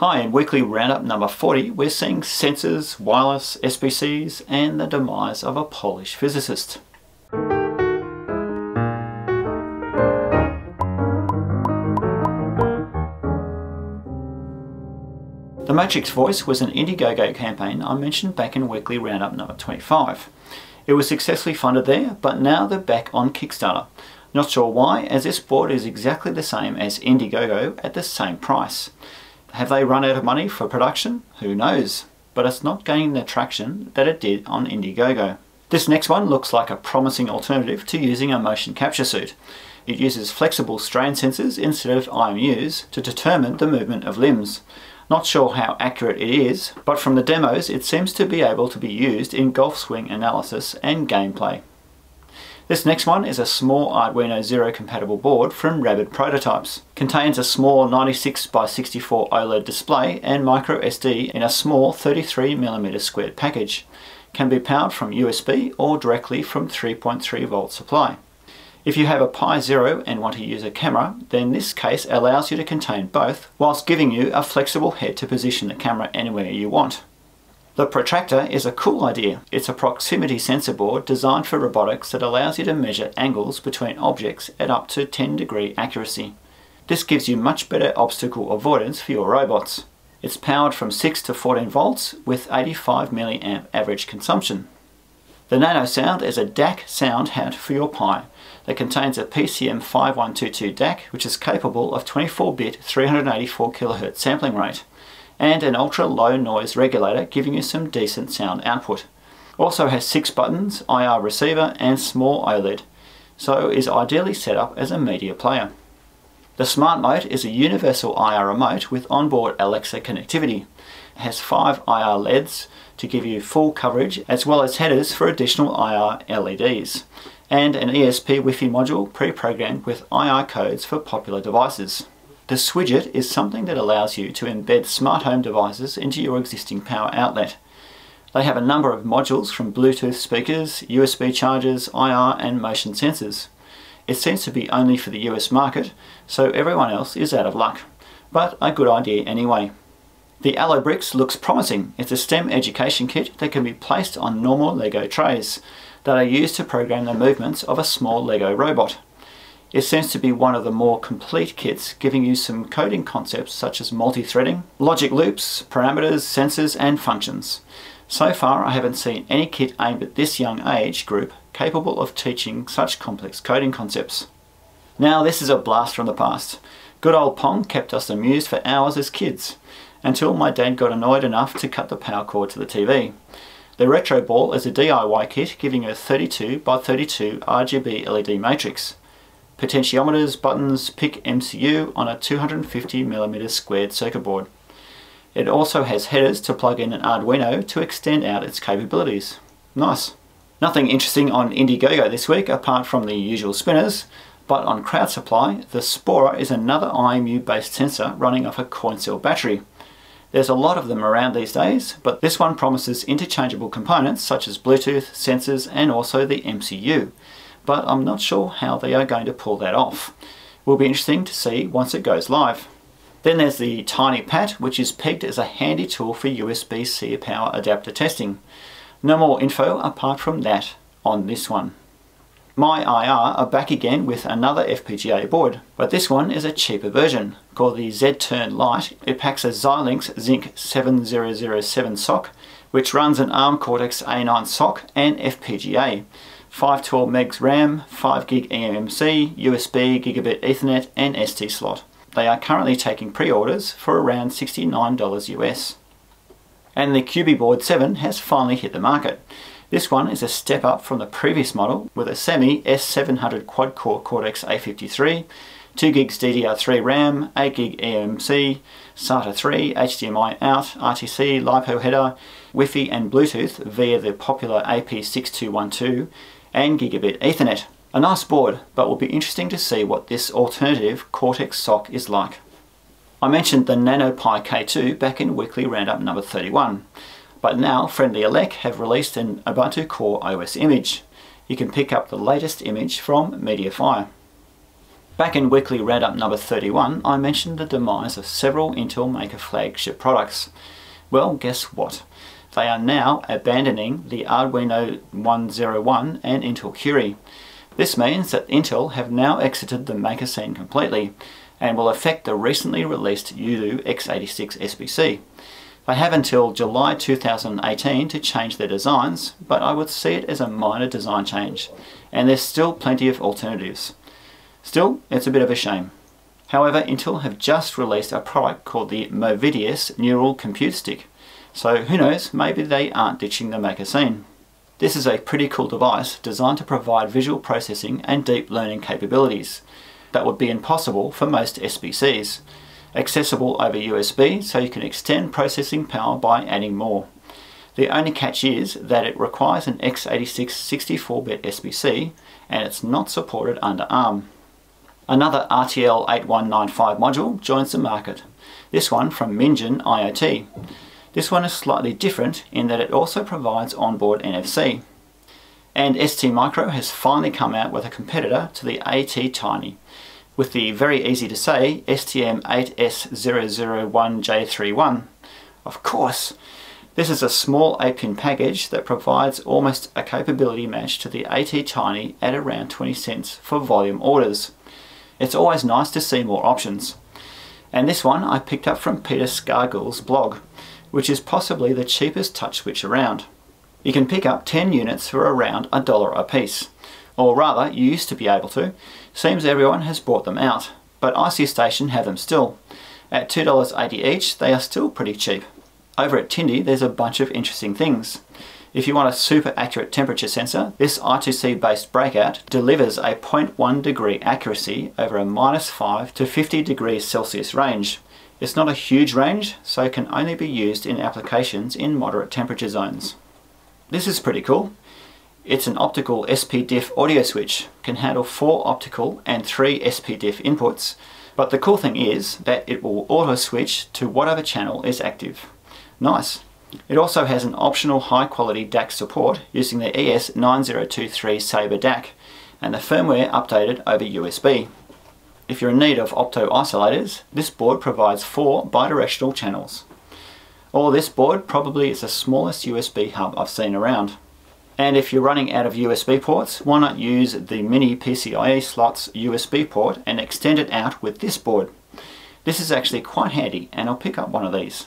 Hi, in weekly roundup number 40, we're seeing sensors, wireless, SBCs, and the demise of a Polish physicist. The Matrix Voice was an Indiegogo campaign I mentioned back in weekly roundup number 25. It was successfully funded there, but now they're back on Kickstarter. Not sure why, as this board is exactly the same as Indiegogo at the same price. Have they run out of money for production? Who knows? But it's not gaining the traction that it did on Indiegogo. This next one looks like a promising alternative to using a motion capture suit. It uses flexible strain sensors instead of IMUs to determine the movement of limbs. Not sure how accurate it is, but from the demos it seems to be able to be used in golf swing analysis and gameplay. This next one is a small Arduino Zero compatible board from Rabbit Prototypes. Contains a small 96 by 64 OLED display and micro SD in a small 33mm squared package. Can be powered from USB or directly from 3.3 volt supply. If you have a Pi Zero and want to use a camera, then this case allows you to contain both, whilst giving you a flexible head to position the camera anywhere you want. The protractor is a cool idea. It's a proximity sensor board designed for robotics that allows you to measure angles between objects at up to 10 degree accuracy. This gives you much better obstacle avoidance for your robots. It's powered from 6 to 14 volts with 85 milliamp average consumption. The NanoSound is a DAC sound hat for your Pi that contains a PCM5122 DAC which is capable of 24-bit 384 kHz sampling rate and an ultra low noise regulator giving you some decent sound output. Also has 6 buttons, IR receiver and small OLED, so is ideally set up as a media player. The SmartMote is a universal IR remote with onboard Alexa connectivity. It has 5 IR LEDs to give you full coverage as well as headers for additional IR LEDs and an ESP Wi-Fi module pre-programmed with IR codes for popular devices. The Swidget is something that allows you to embed smart home devices into your existing power outlet. They have a number of modules from Bluetooth speakers, USB chargers, IR and motion sensors. It seems to be only for the US market, so everyone else is out of luck. But a good idea anyway. The Algobrix looks promising. It's a STEM education kit that can be placed on normal Lego trays that are used to program the movements of a small Lego robot. It seems to be one of the more complete kits, giving you some coding concepts such as multi-threading, logic loops, parameters, sensors and functions. So far I haven't seen any kit aimed at this young age group capable of teaching such complex coding concepts. Now this is a blast from the past. Good old Pong kept us amused for hours as kids, until my dad got annoyed enough to cut the power cord to the TV. The Retro Ball is a DIY kit giving a 32 by 32 RGB LED matrix potentiometers, buttons, PIC MCU on a 250mm squared circuit board. It also has headers to plug in an Arduino to extend out its capabilities. Nice. Nothing interesting on Indiegogo this week apart from the usual spinners, but on Crowd Supply, the Spora is another IMU based sensor running off a coin cell battery. There's a lot of them around these days, but this one promises interchangeable components such as Bluetooth, sensors and also the MCU but I'm not sure how they are going to pull that off. Will be interesting to see once it goes live. Then there's the Tiny Pat, which is pegged as a handy tool for USB-C power adapter testing. No more info apart from that on this one. MYIR are back again with another FPGA board, but this one is a cheaper version, called the Z-Turn Lite. It packs a Xilinx Zynq 7007 SoC, which runs an ARM Cortex A9 SoC and FPGA. 512 megs RAM, 5 gig eMMC, USB, gigabit Ethernet and SD slot. They are currently taking pre-orders for around $69 US. And the CubieBoard 7 has finally hit the market. This one is a step up from the previous model with a SEMI S700 quad-core Cortex A53, 2 gigs DDR3 RAM, 8 gig eMMC, SATA 3, HDMI out, RTC, LiPo header, Wi-Fi and Bluetooth via the popular AP6212, and gigabit Ethernet. A nice board, but will be interesting to see what this alternative Cortex SoC is like. I mentioned the NanoPi K2 back in weekly roundup number 31, but now FriendlyElec have released an Ubuntu Core OS image. You can pick up the latest image from MediaFire. Back in weekly roundup number 31, I mentioned the demise of several Intel Maker flagship products. Well, guess what? They are now abandoning the Arduino 101 and Intel Curie. This means that Intel have now exited the maker scene completely and will affect the recently released UDOO x86 SBC. They have until July 2018 to change their designs, but I would see it as a minor design change, and there's still plenty of alternatives. Still, it's a bit of a shame. However, Intel have just released a product called the Movidius Neural Compute Stick, so who knows, maybe they aren't ditching the scene. This is a pretty cool device designed to provide visual processing and deep learning capabilities that would be impossible for most SBCs. Accessible over USB so you can extend processing power by adding more. The only catch is that it requires an x86 64-bit SBC and it's not supported under ARM. Another RTL8195 module joins the market, this one from Minjin IoT. This one is slightly different in that it also provides onboard NFC. And STMicro has finally come out with a competitor to the ATtiny, with the very easy to say STM8S001J31. Of course, this is a small 8-pin package that provides almost a capability match to the ATtiny at around 20 cents for volume orders. It's always nice to see more options. And this one I picked up from Peter Scargill's blog which is possibly the cheapest touch switch around. You can pick up 10 units for around a dollar a piece. Or rather, you used to be able to. Seems everyone has bought them out, but ICStation have them still. At $2.80 each, they are still pretty cheap. Over at Tindie, there's a bunch of interesting things. If you want a super accurate temperature sensor, this I2C based breakout delivers a 0.1 degree accuracy over a minus 5 to 50 degrees Celsius range, it's not a huge range, so can only be used in applications in moderate temperature zones. This is pretty cool. It's an optical SPDIF audio switch, can handle four optical and three SPDIF inputs, but the cool thing is that it will auto switch to whatever channel is active. Nice. It also has an optional high quality DAC support using the ES9023 Sabre DAC and the firmware updated over USB. If you're in need of opto isolators, this board provides four bidirectional channels. Or this board probably is the smallest USB hub I've seen around. And if you're running out of USB ports, why not use the mini PCIe slots USB port and extend it out with this board. This is actually quite handy and I'll pick up one of these.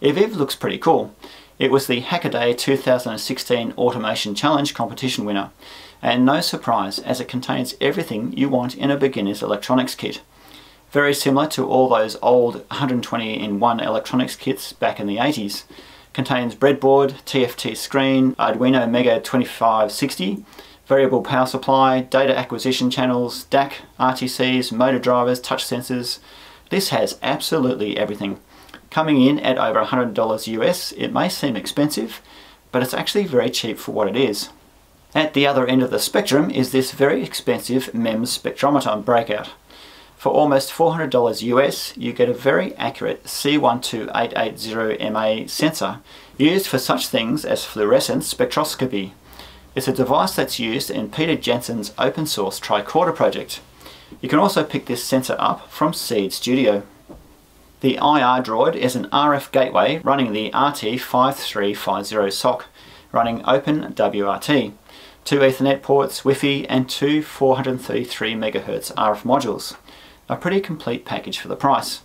evive looks pretty cool. It was the Hackaday 2016 Automation Challenge competition winner and no surprise as it contains everything you want in a beginner's electronics kit. Very similar to all those old 120 in 1 electronics kits back in the 80s. Contains breadboard, TFT screen, Arduino Mega 2560, variable power supply, data acquisition channels, DAC, RTCs, motor drivers, touch sensors. This has absolutely everything. Coming in at over $100 US, it may seem expensive, but it's actually very cheap for what it is. At the other end of the spectrum is this very expensive MEMS spectrometer breakout. For almost $400 US, you get a very accurate C12880MA sensor used for such things as fluorescence spectroscopy. It's a device that's used in Peter Jansen's open source tricorder project. You can also pick this sensor up from Seeed Studio. The IR Droid is an RF gateway running the RT5350 SoC, running OpenWrt two Ethernet ports, Wi-Fi and two 433 MHz RF modules. A pretty complete package for the price.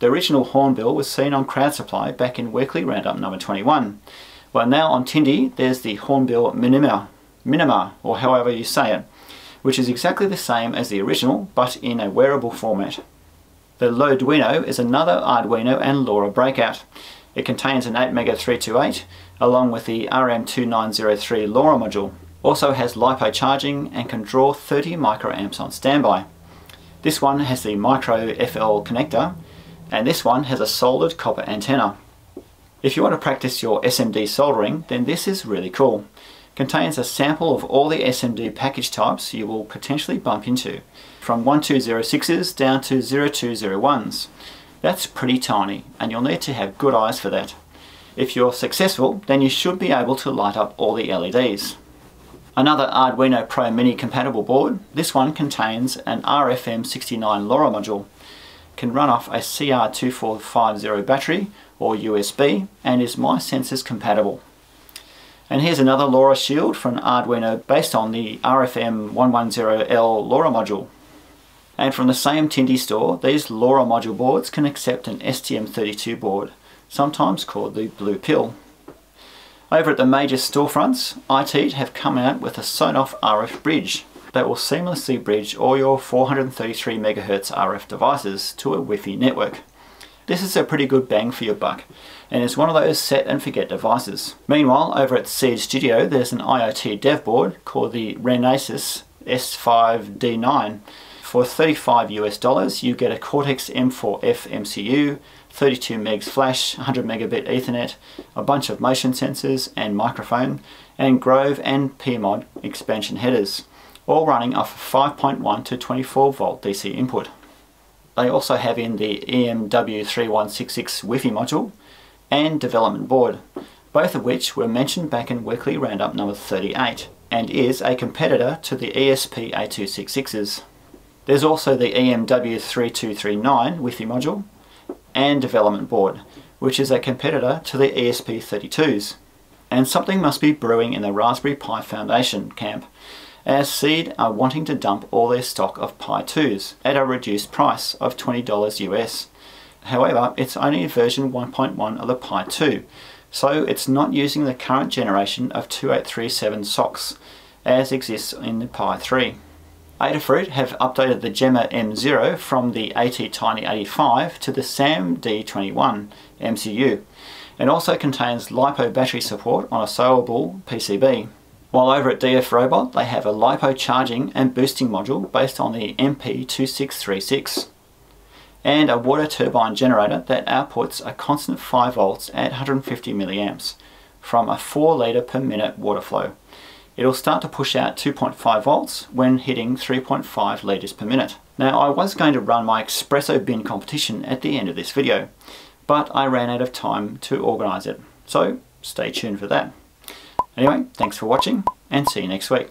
The original hornbill was seen on Crowd Supply back in Weekly Roundup number 21. Well now on Tindie there's the hornbill Minima, Minima or however you say it, which is exactly the same as the original but in a wearable format. The LoDuino is another Arduino and LoRa breakout. It contains an ATmega328 along with the RN2903 LoRa module. Also has LiPo charging and can draw 30 microamps on standby. This one has the micro FL connector and this one has a soldered copper antenna. If you want to practice your SMD soldering then this is really cool. Contains a sample of all the SMD package types you will potentially bump into, from 1206s down to 0201s. That's pretty tiny and you'll need to have good eyes for that. If you're successful, then you should be able to light up all the LEDs. Another Arduino Pro Mini compatible board, this one contains an RFM69 LoRa module, can run off a CR2450 battery or USB and is My Sensors compatible. And here's another LoRa shield from Arduino based on the RFM110L LoRa module. And from the same Tindie store, these LoRa module boards can accept an STM32 board, sometimes called the Blue Pill. Over at the major storefronts, ITEAD have come out with a Sonoff RF bridge that will seamlessly bridge all your 433 MHz RF devices to a Wi-Fi network. This is a pretty good bang for your buck and is one of those set and forget devices. Meanwhile, over at Seeed Studio, there's an IoT dev board called the Renesas S5D9. For 35 US dollars, you get a Cortex M4F MCU, 32 megs flash, 100 megabit ethernet, a bunch of motion sensors and microphone, and Grove and PMOD expansion headers, all running off a 5.1 to 24 volt DC input. They also have in the EMW3166 Wi-Fi module and development board, both of which were mentioned back in Weekly Roundup number 38 and is a competitor to the ESP8266s. There's also the EMW3239 Wi-Fi module and development board, which is a competitor to the ESP32s. And something must be brewing in the Raspberry Pi Foundation camp, as Seeed are wanting to dump all their stock of Pi 2s at a reduced price of $20 US. However, it's only version 1.1 of the Pi 2, so it's not using the current generation of 2837 SOCs, as exists in the Pi 3. Adafruit have updated the Gemma M0 from the ATtiny85 to the SAM D21 MCU, and also contains LiPo battery support on a sewable PCB. While over at DFRobot, they have a LiPo charging and boosting module based on the MP2636 and a water turbine generator that outputs a constant 5 volts at 150 milliamps from a 4 litre per minute water flow. It'll start to push out 2.5 volts when hitting 3.5 litres per minute. Now I was going to run my ESPRESSObin competition at the end of this video, but I ran out of time to organise it, so stay tuned for that. Anyway, thanks for watching and see you next week.